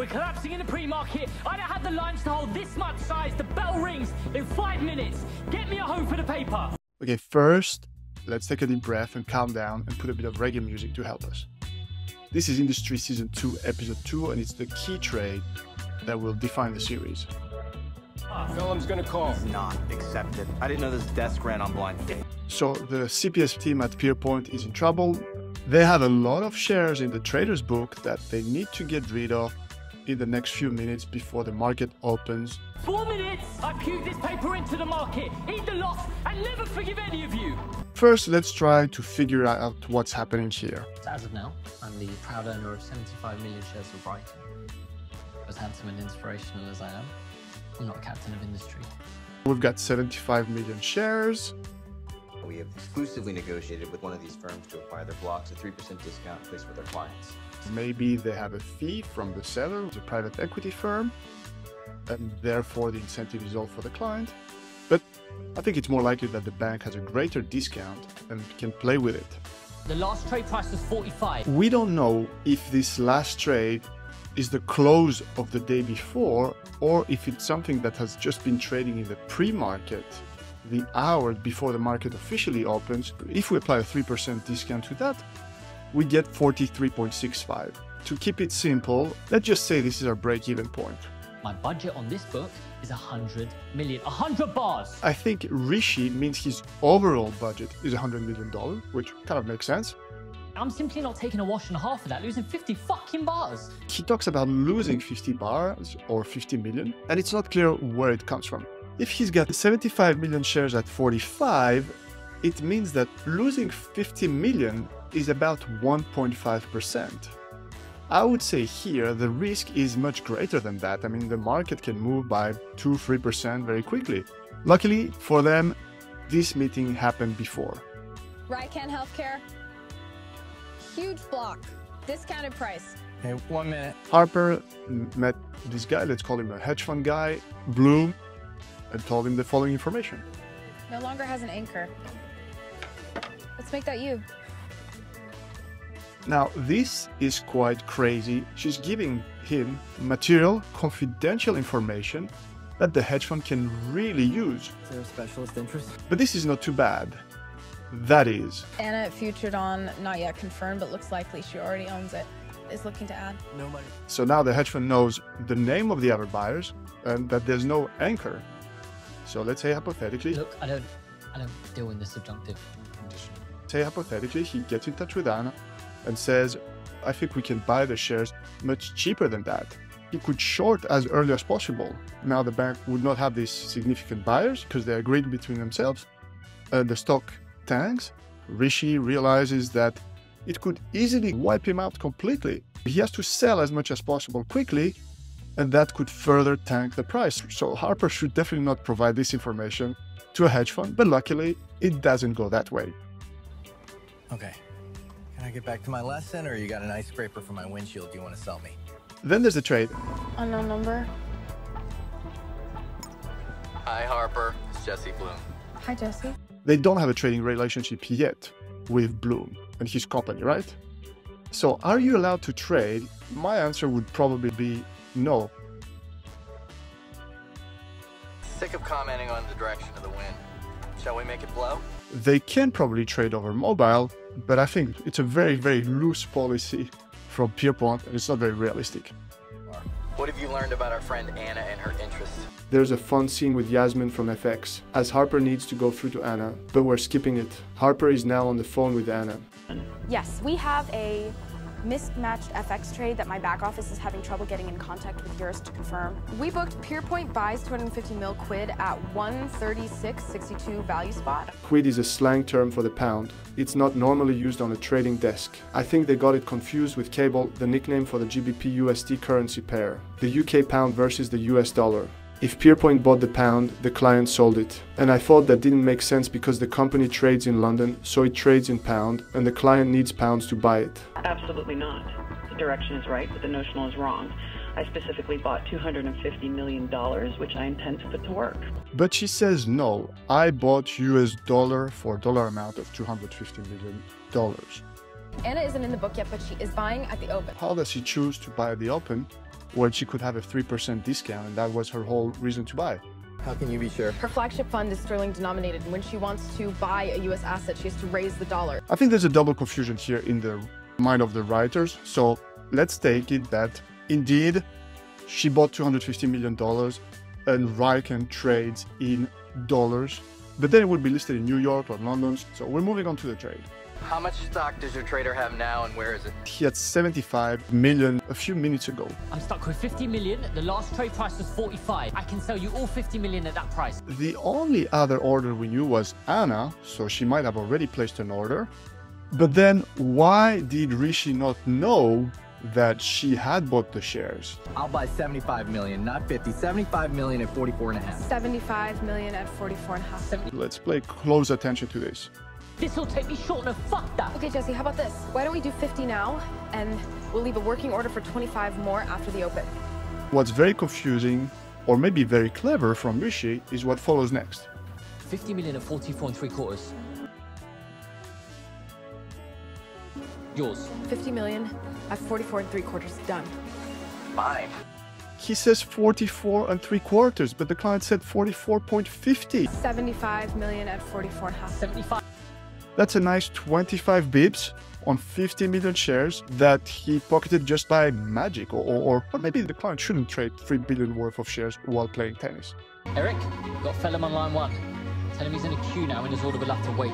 We're collapsing in the pre-market. I don't have the lines to hold this much size. The bell rings in five minutes. Get me a home for the paper. Okay, first, let's take a deep breath and calm down and put a bit of reggae music to help us. This is Industry Season 2, Episode 2, and it's the key trade that will define the series. Phelim's gonna call. Not accepted. I didn't know this desk ran on blind faith. So the CPS team at Pierpoint is in trouble. They have a lot of shares in the trader's book that they need to get rid of in the next few minutes before the market opens. Four minutes. I puked this paper into the market. Eat the loss and never forgive any of you. First, let's try to figure out what's happening here. As of now, I'm the proud owner of 75 million shares of Brighton. As handsome and inspirational as I am, I'm not a captain of industry. We've got 75 million shares. We have exclusively negotiated with one of these firms to acquire their blocks at 3% discount placed with their clients. Maybe they have a fee from the seller, the private equity firm, and therefore the incentive is all for the client. But I think it's more likely that the bank has a greater discount and can play with it. The last trade price was 45. We don't know if this last trade is the close of the day before or if it's something that has just been trading in the pre-market the hour before the market officially opens. If we apply a 3% discount to that, we get 43.65. To keep it simple, let's just say this is our break-even point. My budget on this book is 100 million. 100 bars. I think Rishi means his overall budget is $100 million, which kind of makes sense. I'm simply not taking a wash and a half for that, losing 50 fucking bars. He talks about losing 50 bars or 50 million, and it's not clear where it comes from. If he's got 75 million shares at 45, it means that losing 50 million is about 1.5%. I would say here the risk is much greater than that. I mean, the market can move by 2 3% very quickly. Luckily for them, this meeting happened before. Rycan Healthcare. Huge block. Discounted price. Hey, one minute. Harper met this guy, let's call him a hedge fund guy, Bloom, and told him the following information. No longer has an anchor. Let's make that you. Now, this is quite crazy. She's giving him material, confidential information that the hedge fund can really use. Is there a specialist interest? But this is not too bad. That is, Anna featured on, not yet confirmed, but looks likely she already owns it. Is looking to add. No money. so now the hedge fund knows the name of the other buyers and that there's no anchor. So let's say hypothetically, Look, I don't, I don't deal in the subjunctive condition. say hypothetically he gets in touch with Anna and says, I think we can buy the shares much cheaper than that. He could short as early as possible. Now the bank would not have these significant buyers because they agreed between themselves. The stock tanks. Rishi realizes that it could easily wipe him out completely. He has to sell as much as possible quickly, and that could further tank the price. So Harper should definitely not provide this information to a hedge fund, but luckily it doesn't go that way. Okay. Can I get back to my lesson, or you got an ice scraper for my windshield you want to sell me? Then there's a trade. Unknown number. Hi, Harper. It's Jesse Bloom. Hi, Jesse. they don't have a trading relationship yet with Bloom and his company, right? So, are you allowed to trade? My answer would probably be no. Sick of commenting on the direction of the wind. Shall we make it blow? They can probably trade over mobile, but I think it's a very, very loose policy from Pierpoint and it's not very realistic. What have you learned about our friend Anna and her interests? There's a fun scene with Yasmin from FX, as Harper needs to go through to Anna, but we're skipping it. Harper is now on the phone with Anna. Yes, we have a mismatched FX trade that my back office is having trouble getting in contact with yours to confirm. We booked Pierpoint buys 250 mil quid at 136.62 value spot. Quid is a slang term for the pound. It's not normally used on a trading desk. I think they got it confused with cable, the nickname for the GBP USD currency pair, the UK pound versus the US dollar. If Pierpoint bought the pound, the client sold it. And I thought that didn't make sense because the company trades in London, so it trades in pound, and the client needs pounds to buy it. Absolutely not. The direction is right, but the notional is wrong. I specifically bought $250 million, which I intend to put to work. But she says no, I bought US dollar for dollar amount of 250 million dollars. Anna isn't in the book yet, but she is buying at the open. How does she choose to buy at the open? Where she could have a 3% discount, and that was her whole reason to buy. How can you be sure? Her flagship fund is sterling denominated, and when she wants to buy a U.S. asset, she has to raise the dollar. I think there's a double confusion here in the mind of the writers. So let's take it that indeed she bought $250 million and Rycan trades in dollars, but then it would be listed in New York or London. So we're moving on to the trade. How much stock does your trader have now and where is it? He had 75 million a few minutes ago. I'm stuck with 50 million. The last trade price was 45. I can sell you all 50 million at that price. The only other order we knew was Anna, so she might have already placed an order. But then why did Rishi not know that she had bought the shares? I'll buy 75 million, not 50. 75 million at 44 and a half. 75 million at 44 and a half. 70. Let's pay close attention to this. This will take me short. No, fuck that. Okay, Jesse, how about this? Why don't we do 50 now, and we'll leave a working order for 25 more after the open. What's very confusing, or maybe very clever from Rishi, is what follows next. 50 million at 44 and three quarters. Yours. 50 million at 44 and three quarters. Done. Fine. He says 44 and three quarters, but the client said 44.50. 75 million at 44 and a half. 75. That's a nice 25 bips on 50 million shares that he pocketed just by magic, or, or, or maybe the client shouldn't trade 3 billion worth of shares while playing tennis. Eric, got Phelim on line one. Tell him he's in a queue now and his order will have to wait.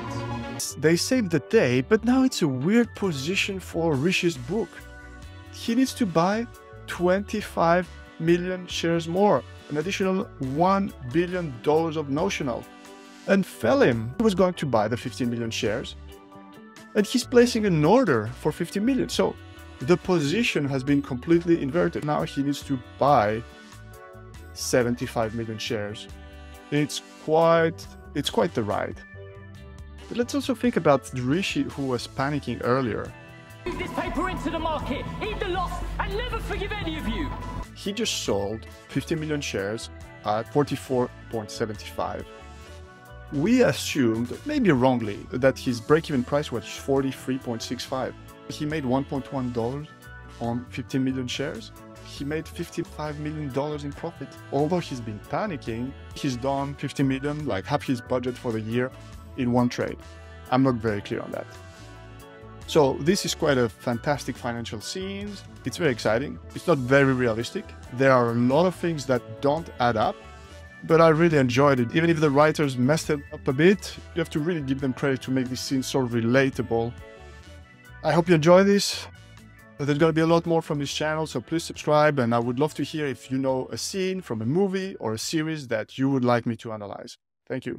They saved the day, but now it's a weird position for Rishi's book. He needs to buy 25 million shares more, an additional $1 billion of notional. And Phelim was going to buy the 15 million shares, and he's placing an order for 50 million. So the position has been completely inverted. Now he needs to buy 75 million shares. It's quite, it's quite the ride. But let's also think about Rishi who was panicking earlier. This paper into the market, eat the loss, and never forgive any of you. He just sold 50 million shares at 44.75. We assumed, maybe wrongly, that his break-even price was 43.65. He made 1.1 dollars on 50 million shares. He made 55 million dollars in profit. Although he's been panicking, he's done 50 million, like half his budget for the year, in one trade. I'm not very clear on that. So this is quite a fantastic financial scene. It's very exciting. It's not very realistic. There are a lot of things that don't add up, but I really enjoyed it. Even if the writers messed it up a bit, you have to really give them credit to make this scene so relatable. I hope you enjoy this. There's going to be a lot more from this channel, so please subscribe. And I would love to hear if you know a scene from a movie or a series that you would like me to analyze. Thank you.